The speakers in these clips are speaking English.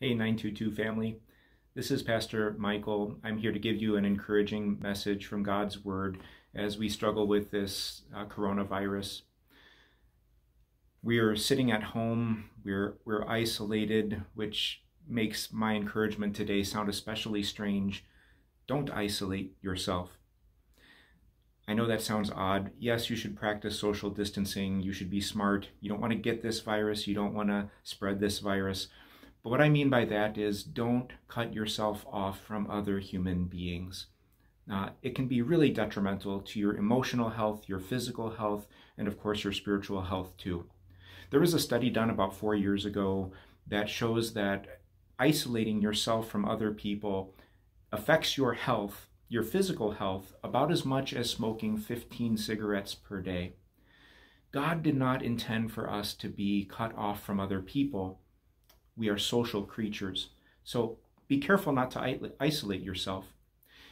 Hey, 922 family. This is Pastor Michael. I'm here to give you an encouraging message from God's Word as we struggle with this uh, coronavirus. We are sitting at home, we're, we're isolated, which makes my encouragement today sound especially strange. Don't isolate yourself. I know that sounds odd. Yes, you should practice social distancing. You should be smart. You don't want to get this virus. You don't want to spread this virus. But what I mean by that is don't cut yourself off from other human beings. Uh, it can be really detrimental to your emotional health, your physical health, and of course your spiritual health too. There was a study done about four years ago that shows that isolating yourself from other people affects your health, your physical health, about as much as smoking 15 cigarettes per day. God did not intend for us to be cut off from other people we are social creatures. So be careful not to isolate yourself.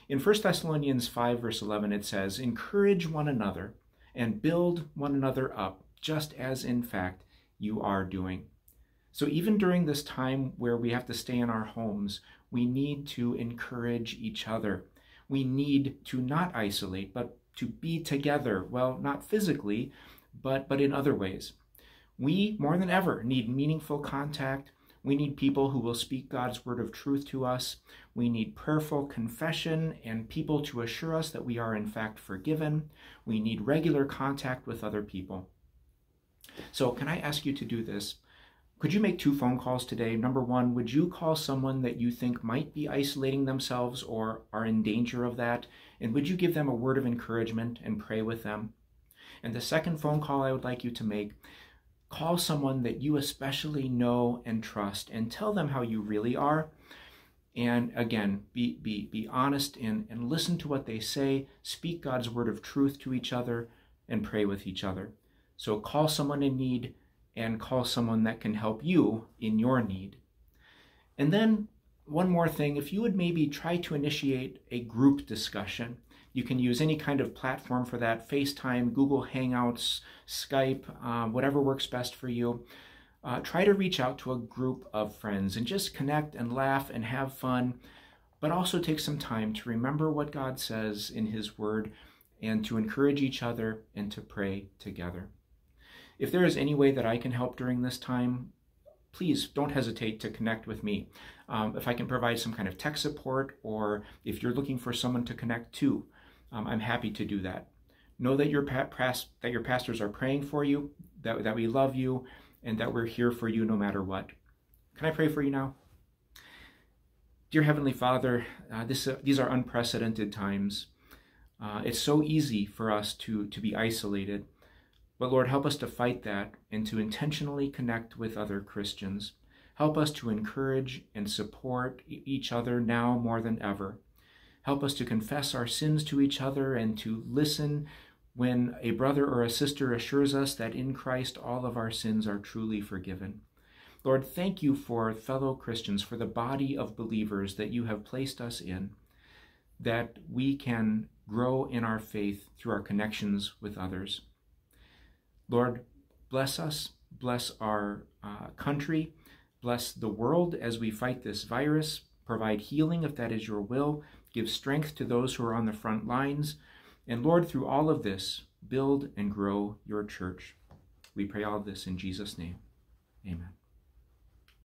In 1 Thessalonians 5, verse 11, it says, Encourage one another and build one another up, just as in fact you are doing. So even during this time where we have to stay in our homes, we need to encourage each other. We need to not isolate, but to be together. Well, not physically, but, but in other ways. We, more than ever, need meaningful contact we need people who will speak God's word of truth to us. We need prayerful confession and people to assure us that we are in fact forgiven. We need regular contact with other people. So, can I ask you to do this? Could you make two phone calls today? Number one, would you call someone that you think might be isolating themselves or are in danger of that? And would you give them a word of encouragement and pray with them? And the second phone call I would like you to make Call someone that you especially know and trust and tell them how you really are. And again, be, be, be honest and, and listen to what they say, speak God's word of truth to each other, and pray with each other. So call someone in need and call someone that can help you in your need. And then one more thing, if you would maybe try to initiate a group discussion, you can use any kind of platform for that FaceTime, Google Hangouts, Skype, um, whatever works best for you. Uh, try to reach out to a group of friends and just connect and laugh and have fun, but also take some time to remember what God says in His Word and to encourage each other and to pray together. If there is any way that I can help during this time, please don't hesitate to connect with me. Um, if I can provide some kind of tech support or if you're looking for someone to connect to, um, I'm happy to do that. Know that your that your pastors are praying for you, that, that we love you, and that we're here for you no matter what. Can I pray for you now? Dear Heavenly Father, uh, this, uh, these are unprecedented times. Uh, it's so easy for us to, to be isolated. But Lord, help us to fight that and to intentionally connect with other Christians. Help us to encourage and support each other now more than ever. Help us to confess our sins to each other and to listen when a brother or a sister assures us that in Christ all of our sins are truly forgiven. Lord, thank you for fellow Christians, for the body of believers that you have placed us in, that we can grow in our faith through our connections with others. Lord, bless us, bless our uh, country, bless the world as we fight this virus, provide healing if that is your will, Give strength to those who are on the front lines. And Lord, through all of this, build and grow your church. We pray all this in Jesus' name. Amen.